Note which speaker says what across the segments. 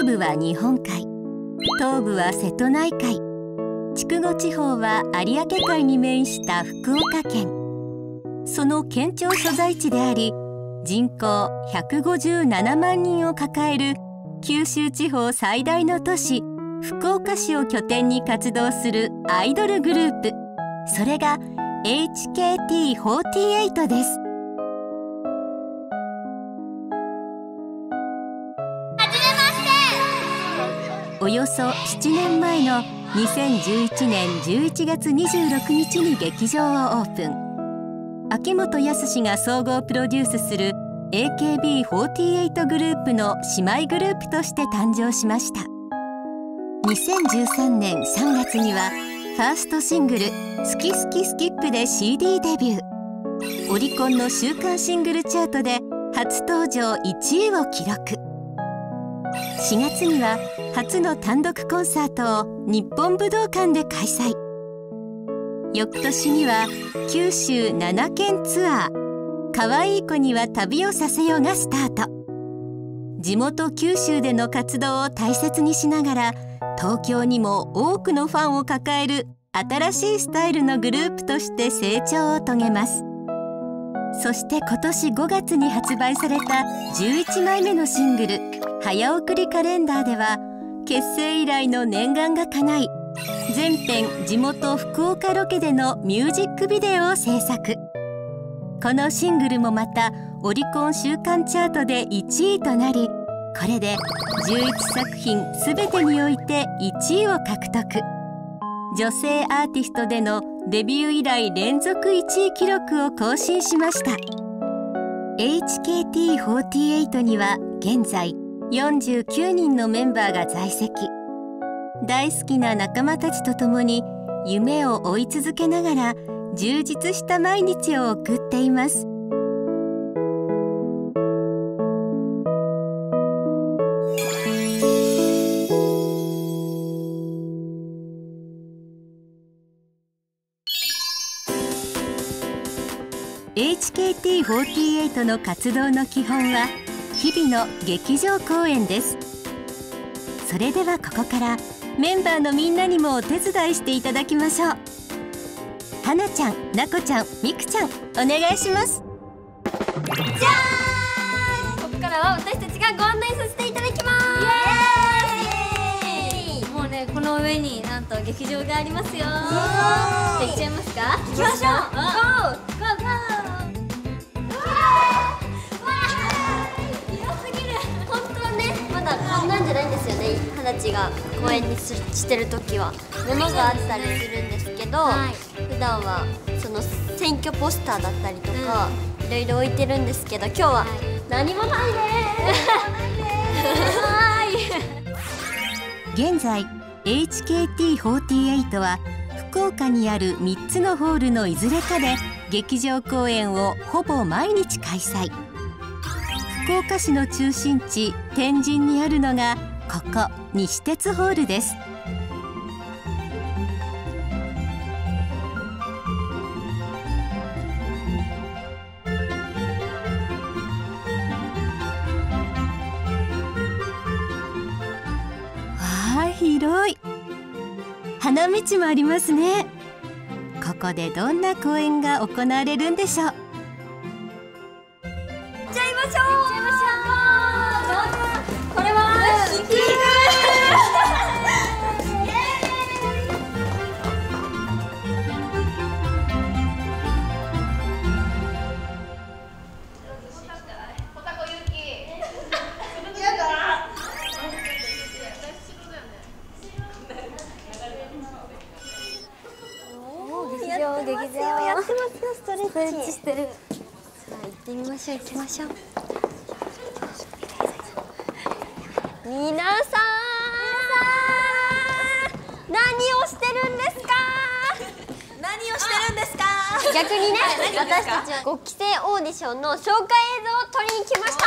Speaker 1: 北部は日本海。東部は瀬戸内海。筑後地方は有明海に面した福岡県。その県庁所在地であり人口157万人を抱える九州地方最大の都市福岡市を拠点に活動するアイドルグループ。それが HKT48 です。およそ7年前の2011年11月26日に劇場をオープン。秋元康が総合プロデュースする AKB48 グループの姉妹グループとして誕生しました。2013年3月にはファーストシングル「スキスキスキップ」で CD デビュー。オリコンの週間シングルチャートで初登場1位を記録。4月には初の単独コンサートを日本武道館で開催。翌年には九州7県ツアー「かわいい子には旅をさせよ」がスタート。地元九州での活動を大切にしながら東京にも多くのファンを抱える新しいスタイルのグループとして成長を遂げます。そして今年5月に発売された11枚目のシングル「早送りカレンダー」では結成以来の念願が叶い全編地元福岡ロケでのミュージックビデオを制作。このシングルもまたオリコン週間チャートで1位となりこれで11作品全てにおいて1位を獲得。女性アーティストでのデビュー以来連続1位記録を更新しました。HKT48 には現在49人のメンバーが在籍。大好きな仲間たちと共に夢を追い続けながら充実した毎日を送っています。HKT48 の活動の基本は日々の劇場公演です。それではここからメンバーのみんなにもお手伝いしていただきましょう。はなちゃん、なこちゃん、みくちゃんお願いします。
Speaker 2: じゃーん！ここからは私たちがご案内させていただきます。もうねこの上になんと劇場がありますよ。じゃあ行っちゃいますか？行きましょう！ゴー！ゴー！ゴーまだこんなんじゃないんですよね。二十歳が公演にすしてる時は。物があったりするんですけど、普段はその選挙ポスターだったりとか、いろいろ置いてるんですけど今日は何もないです
Speaker 1: 現在 HKT48 は福岡にある3つのホールのいずれかで劇場公演をほぼ毎日開催福岡市の中心地天神にあるのがここ西鉄ホールです。わあ広い。花道もありますね。ここでどんな公演が行われるんでしょう？
Speaker 2: 行きましょう。皆さん。何をしてるんですか？
Speaker 3: 何をしてるんですか？
Speaker 2: 逆にね私たちは5期生オーディションの紹介映像を撮りに来ました。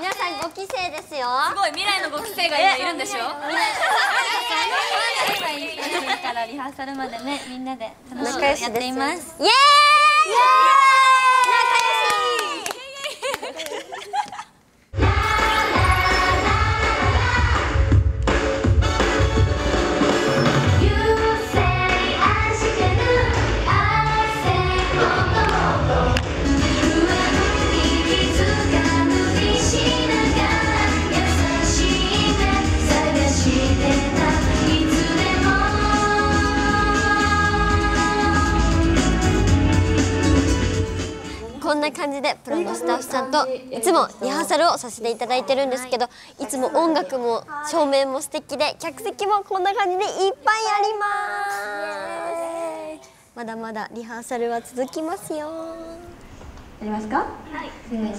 Speaker 2: 皆さん5期生ですよ。
Speaker 3: すごい未来のご期生が今いるんでしょ？
Speaker 4: からリハーサルまでねみんなで楽しくやっています
Speaker 2: イエーイ仲な感じでプロのスタッフさんといつもリハーサルをさせていただいてるんですけどいつも音楽も照明も素敵で客席もこんな感じでいっぱいあります。まだまだリハーサルは続きますよ。
Speaker 4: やりますか？はい。せーの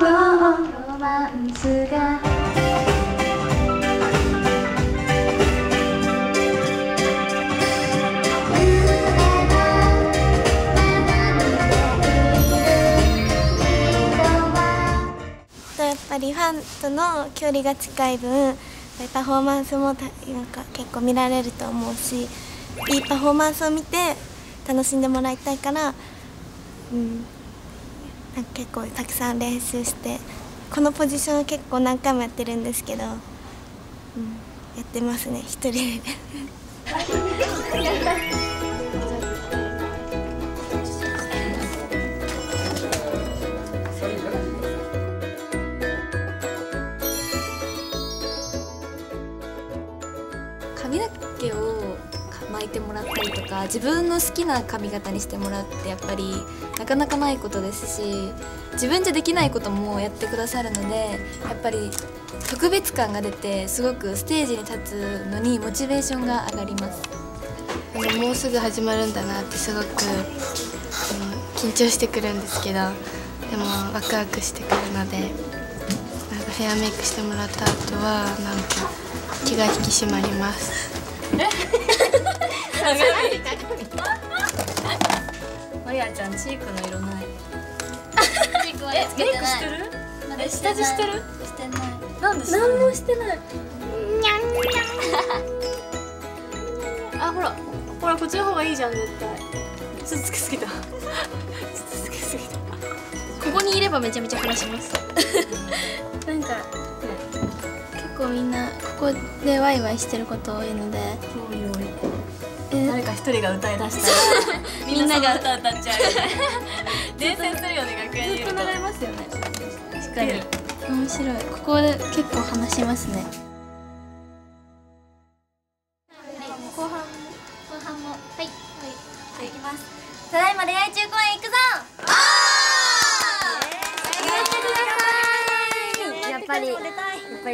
Speaker 4: ロマンスが。
Speaker 5: やっぱりファンとの距離が近い分パフォーマンスもなんか結構見られると思うしいいパフォーマンスを見て楽しんでもらいたいから、うん、なんか結構たくさん練習してこのポジション結構何回もやってるんですけど、うん、やってますね一人で。
Speaker 6: 髪の毛を巻いてもらったりとか自分の好きな髪型にしてもらうってやっぱりなかなかないことですし自分じゃできないこともやってくださるのでやっぱり特別感が出てすごくステージに立つのにモチベーションが上がります。
Speaker 7: あのもうすぐ始まるんだなってすごくあの緊張してくるんですけどでもワクワクしてくるのでなんかヘアメイクしてもらった後はなんか気が引き締まります
Speaker 6: マリアちゃんチークの色ない。
Speaker 4: チークはつけてない。まだ下地してる？してない。
Speaker 6: なんで何もしてない。
Speaker 8: あほら。ほらこっちの方がいいじゃん絶対。ちょっとつけすぎた。ちょっとつけすぎた。ここにいればめちゃめちゃ話します。なんか、結構みんなここでワイワイしてること多いので
Speaker 6: 誰か一人が歌い出したら みんなが歌歌っちゃう伝染するよね 楽屋にいると
Speaker 8: 流れますよね。
Speaker 6: 確かに。
Speaker 8: 面白い。ここで結構話しますね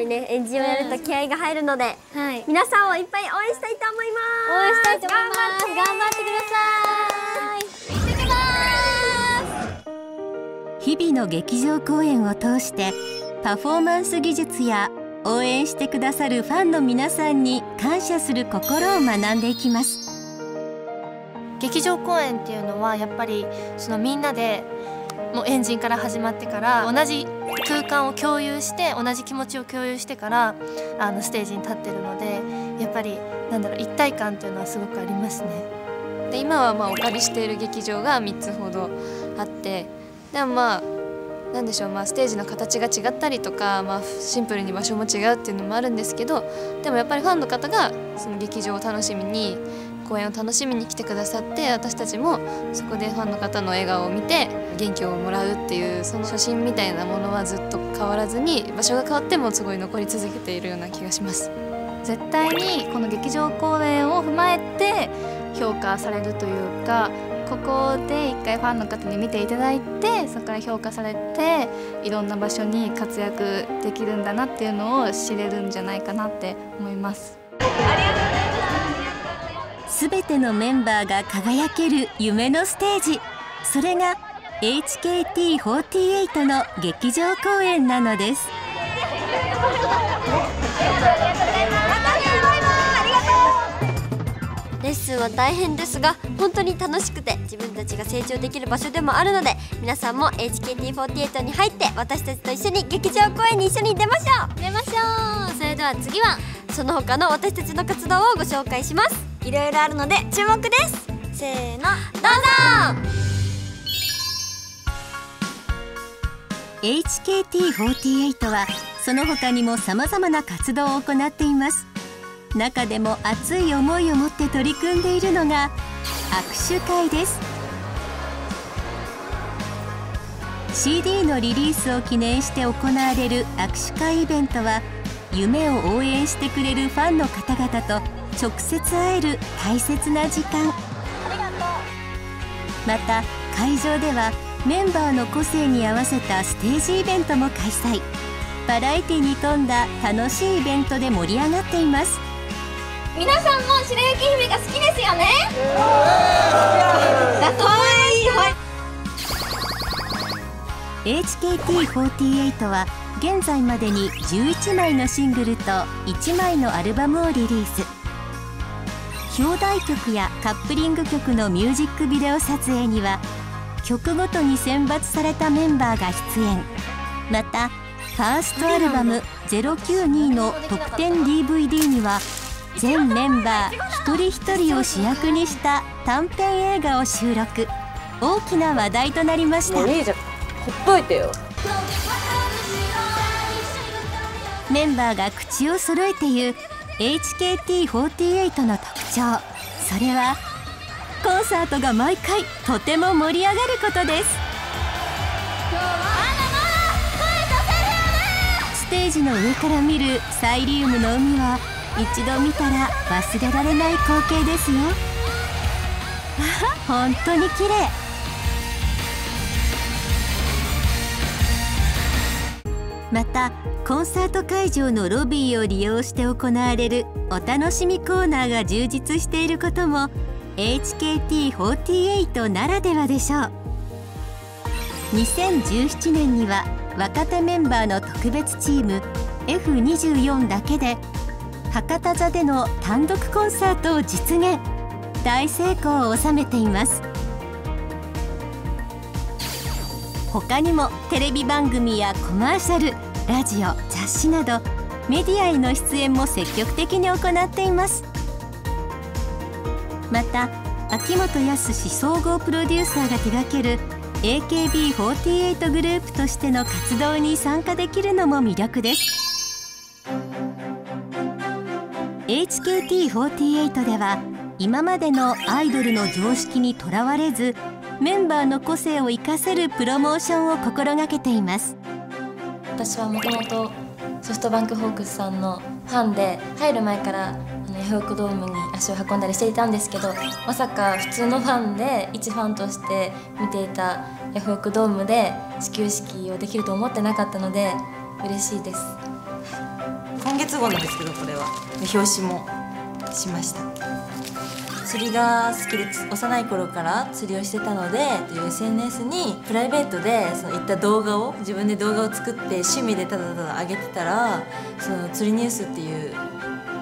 Speaker 2: りね演じをやると気合が入るので、
Speaker 4: はい。
Speaker 2: 皆さんをいっぱい応援したいと思います。
Speaker 4: 応援したいと思います。頑張ってください。行ってきます
Speaker 1: 日々の劇場公演を通してパフォーマンス技術や応援してくださるファンの皆さんに感謝する心を学んでいきます。
Speaker 9: 劇場公演っていうのはやっぱりそのみんなでもうエンジンから始まってから同じ空間を共有して同じ気持ちを共有してからあのステージに立ってるのでやっぱりなんだろう一体感っていうのはすごくありますね。
Speaker 10: で今はまあお借りしている劇場が3つほどあってでもまあなんでしょう、まあ、ステージの形が違ったりとか、まあ、シンプルに場所も違うっていうのもあるんですけどでもやっぱりファンの方がその劇場を楽しみに公演を楽しみに来てくださって私たちもそこでファンの方の笑顔を見て元気をもらうっていうその初心みたいなものはずっと変わらずに場所が変わってもすごい残り続けているような気がします。
Speaker 11: 絶対にこの劇場公演を踏まえて評価されるというかここで一回ファンの方に見ていただいてそこから評価されていろんな場所に活躍できるんだなっていうのを知れるんじゃないかなって思います。
Speaker 1: すべてのメンバーが輝ける夢のステージそれが HKT48 の劇場公演なのです。
Speaker 2: レッスンは大変ですが本当に楽しくて自分たちが成長できる場所でもあるので皆さんも HKT48 に入って私たちと一緒に劇場公演に一緒に出ましょう。
Speaker 4: 出ましょう。それでは次は
Speaker 2: その他の私たちの活動をご紹介します。いろいろあるので注目です。せーのどうぞ
Speaker 1: HKT48 はその他にも様々な活動を行っています。中でも熱い思いを持って取り組んでいるのが握手会です。CD のリリースを記念して行われる握手会イベントは夢を応援してくれるファンの方々と直接会える大切な時間。また会場ではメンバーの個性に合わせたステージイベントも開催。バラエティに富んだ楽しいイベントで盛り上がっています。
Speaker 12: 皆さんも白雪姫が好きですよね。だとはい
Speaker 1: HKT48 は現在までに11枚のシングルと1枚のアルバムをリリース。表題曲やカップリング曲のミュージックビデオ撮影には曲ごとに選抜されたメンバーが出演。またファーストアルバム「092」の特典 DVD には全メンバー一人一人を主役にした短編映画を収録。大きな話題となりました。
Speaker 13: ほっといてよ。
Speaker 1: メンバーが口を揃えて言う HKT48 の特徴。それはコンサートが毎回とても盛り上がることです。ステージの上から見るサイリウムの海は一度見たら忘れられない光景ですよ。あ本当に綺麗。またコンサート会場のロビーを利用して行われるお楽しみコーナーが充実していることも HKT48 ならではでしょう。2017年には若手メンバーの特別チーム F24 だけで博多座での単独コンサートを実現。大成功を収めています。他にもテレビ番組やコマーシャルラジオ雑誌などメディアへの出演も積極的に行っています。また秋元康総合プロデューサーが手掛ける AKB48 グループとしての活動に参加できるのも魅力です。HKT48 では今までのアイドルの常識にとらわれずメンバーの個性を生かせるプロモーションを心がけています。
Speaker 14: 私はもともとソフトバンクホークスさんのファンで入る前からヤフオクドームに足を運んだりしていたんですけどまさか普通のファンで一ファンとして見ていたヤフオクドームで始球式をできると思ってなかったので嬉しいです。
Speaker 9: 今月号なんですけどこれは。表紙もしました。釣りが好きで幼い頃から釣りをしてたのでという SNS にプライベートでそのいった動画を自分で動画を作って趣味でただただ上げてたらその釣りニュースっていう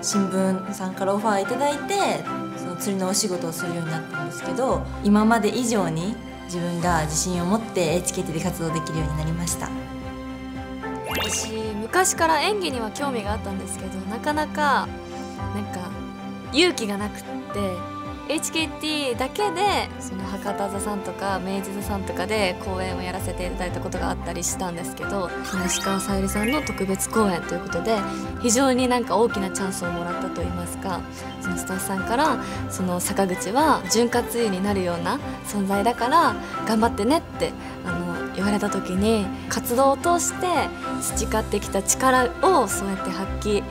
Speaker 9: 新聞さんからオファーいただいてその釣りのお仕事をするようになったんですけど今まで以上に自分が自信を持って HKT で活動できるようになりました。
Speaker 10: 私昔から演技には興味があったんですけどなかなかなんか勇気がなくって HKT だけでその博多座さんとか明治座さんとかで公演をやらせていただいたことがあったりしたんですけど石川さゆりさんの特別公演ということで非常になんか大きなチャンスをもらったといいますかそのスタッフさんからその坂口は潤滑油になるような存在だから頑張ってねってあの言われた時に活動を通して培ってきた力をそうやって発揮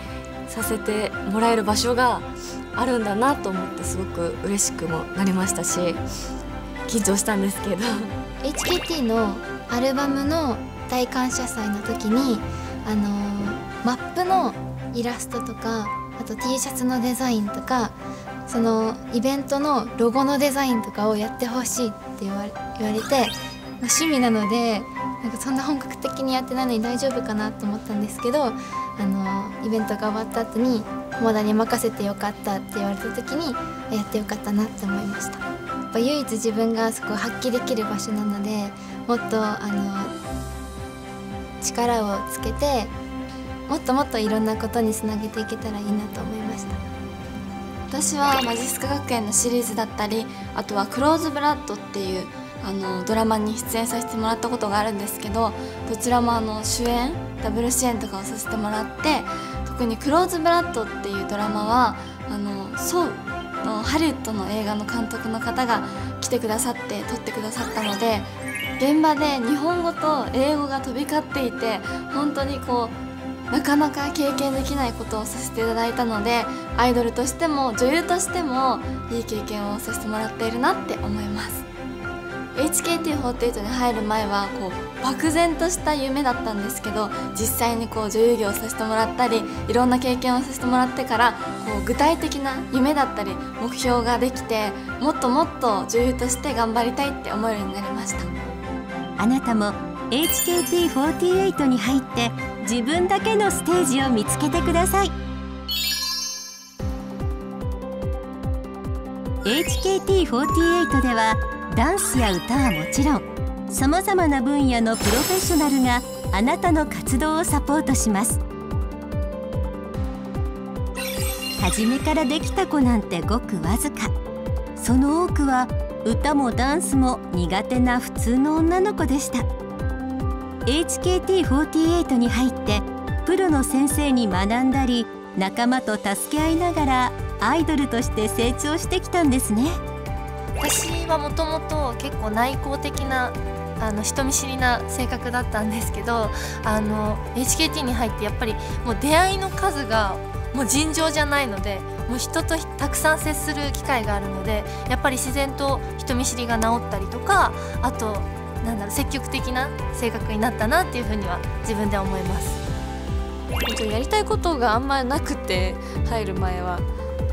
Speaker 10: させてもらえる場所があるんだなと思ってすごく嬉しくもなりましたし緊張したんですけど。
Speaker 15: HKT のアルバムの大感謝祭の時にあのー、マップのイラストとかあと T シャツのデザインとかそのイベントのロゴのデザインとかをやってほしいって言われ言われて趣味なのでなんかそんな本格的にやってないのに大丈夫かなと思ったんですけどあのイベントが終わった後に友田に任せてよかったって言われた時にやってよかったなって思いました。やっぱ唯一自分がそこを発揮できる場所なのでもっとあの力をつけてもっともっといろんなことにつなげていけたらいいなと思いました。
Speaker 6: 私はマジスカ学園のシリーズだったりあとは「クローズブラッド」っていうあのドラマに出演させてもらったことがあるんですけどどちらもあの主演ダブル主演とかをさせてもらって特に「クローズブラッド」っていうドラマはあのソウのハリウッドの映画の監督の方が来てくださって撮ってくださったので現場で日本語と英語が飛び交っていて本当にこうなかなか経験できないことをさせていただいたのでアイドルとしても女優としてもいい経験をさせてもらっているなって思います。HKT48 に入る前はこう漠然とした夢だったんですけど実際にこう女優業をさせてもらったりいろんな経験をさせてもらってからこう具体的な夢だったり目標ができてもっともっと女優として頑張りたいって思えるようになりました。
Speaker 1: あなたも HKT48 に入って自分だけのステージを見つけてください。HKT48 ではダンスや歌はもちろんさまざまな分野のプロフェッショナルがあなたの活動をサポートします。初めからできた子なんてごくわずか。その多くは歌もダンスも苦手な普通の女の子でした。HKT48 に入ってプロの先生に学んだり仲間と助け合いながらアイドルとして成長してきたんですね。
Speaker 15: 私はもともと結構内向的なあの人見知りな性格だったんですけどあの HKT に入ってやっぱりもう出会いの数がもう尋常じゃないのでもう人とたくさん接する機会があるのでやっぱり自然と人見知りが治ったりとかあとなんだろう積極的な性格になったなっていうふうには自分で思います。
Speaker 10: やりたいことがあんまなくて入る前は。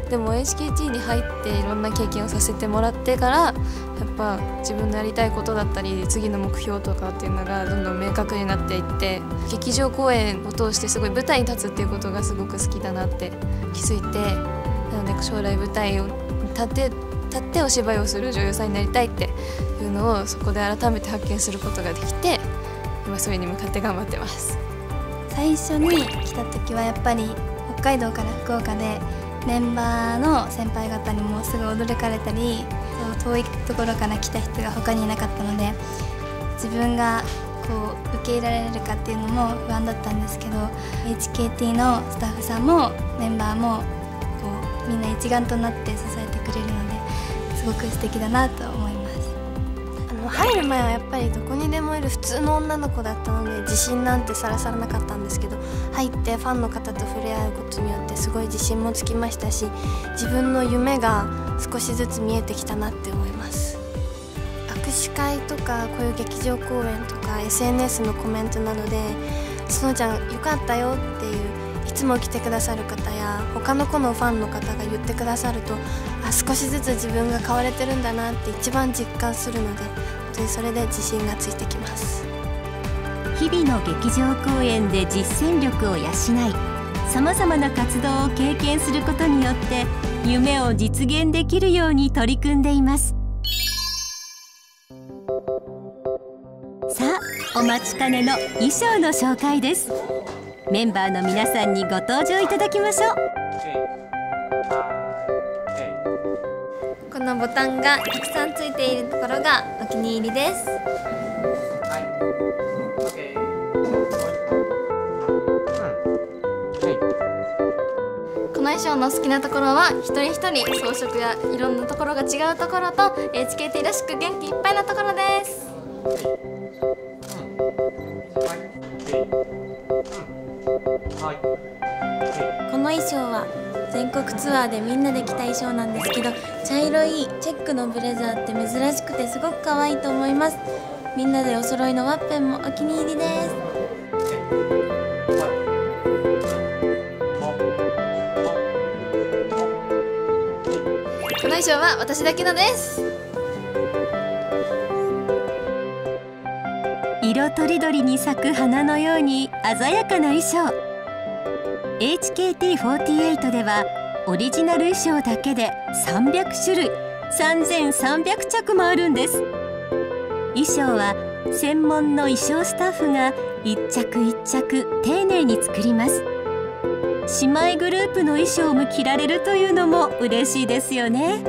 Speaker 10: でも HKT に入っていろんな経験をさせてもらってからやっぱ自分のやりたいことだったり次の目標とかっていうのがどんどん明確になっていって劇場公演を通してすごい舞台に立つっていうことがすごく好きだなって気づいてなので将来舞台を立て立ってお芝居をする女優さんになりたいっていうのをそこで改めて発見することができて今それに向かって頑張ってます。
Speaker 5: 最初に来た時はやっぱり北海道から福岡でメンバーの先輩方にもすごい驚かれたり遠いところから来た人が他にいなかったので自分がこう受け入れられるかっていうのも不安だったんですけど HKT のスタッフさんもメンバーもこうみんな一丸となって支えてくれるのですごく素敵だなと思います。
Speaker 7: あの入る前はやっぱりどこにでもいる普通の女の子だったので自信なんてさらさらなかったんですけど入ってファンの方と触れ合うことによってすごい自信もつきましたし自分の夢が少しずつ見えてきたなって思います。握手会とかこういう劇場公演とか SNS のコメントなどで「そのちゃんよかったよ」っていういつも来てくださる方や他の子のファンの方が言ってくださるとあ少しずつ自分が変われてるんだなって一番実感するので本当にそれで自信がついてきます。
Speaker 1: 日々の劇場公演で実践力を養いさまざまな活動を経験することによって夢を実現できるように取り組んでいます。さあお待ちかねの衣装の紹介です。メンバーの皆さんにご登場いただきましょう
Speaker 16: このボタンがたくさんついているところがお気に入りです。
Speaker 10: この衣装の好きなところは一人一人装飾やいろんなところが違うところと HKT らしく元気いっぱいなところです
Speaker 5: この衣装は全国ツアーでみんなで着た衣装なんですけど茶色いチェックのブレザーって珍しくてすごく可愛いと思います。みんなでお揃いのワッペンもお気に入りです。
Speaker 10: この衣装は私だけのです。
Speaker 1: 色とりどりに咲く花のように鮮やかな衣装 HKT48 ではオリジナル衣装だけで300種類3300着もあるんです。衣装は専門の衣装スタッフが一着一着丁寧に作ります。姉妹グループの衣装も着られるというのも嬉しいですよね。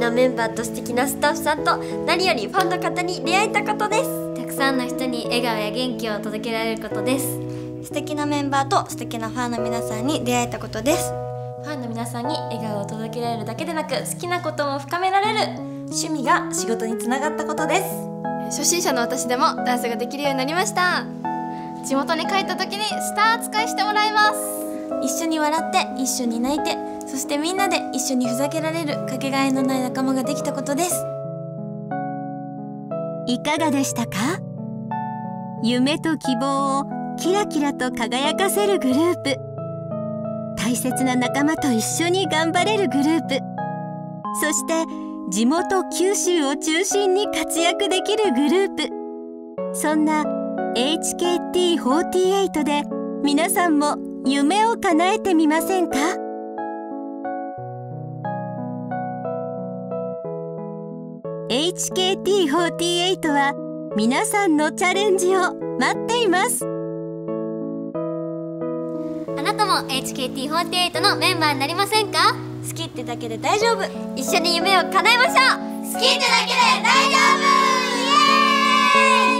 Speaker 2: なメンバーと素敵なスタッフさんと何よりファンの方に出会えたことです。
Speaker 16: たくさんの人に笑顔や元気を届けられることです。
Speaker 5: 素敵なメンバーと素敵なファンの皆さんに出会えたことです。
Speaker 14: ファンの皆さんに笑顔を届けられるだけでなく好きなことも深められる。
Speaker 9: 趣味が仕事につながったことです。
Speaker 8: 初心者の私でもダンスができるようになりました。地元に帰った時にスター扱いしてもらいます。
Speaker 11: 一緒に笑って一緒に泣いてそしてみんなで一緒にふざけられるかけがえのない仲間ができたことです。
Speaker 1: いかがでしたか？夢と希望をキラキラと輝かせるグループ。大切な仲間と一緒に頑張れるグループ。そして地元九州を中心に活躍できるグループ。そんな HKT48 で皆さんも夢を叶えてみませんか？？HKT48 は皆さんのチャレンジを待っています。
Speaker 4: あなたも HKT48 のメンバーになりませんか？
Speaker 2: 好きってだけで大丈夫。
Speaker 4: 一緒に夢を叶えましょう。
Speaker 2: 好きってだけで大丈夫。イエーイ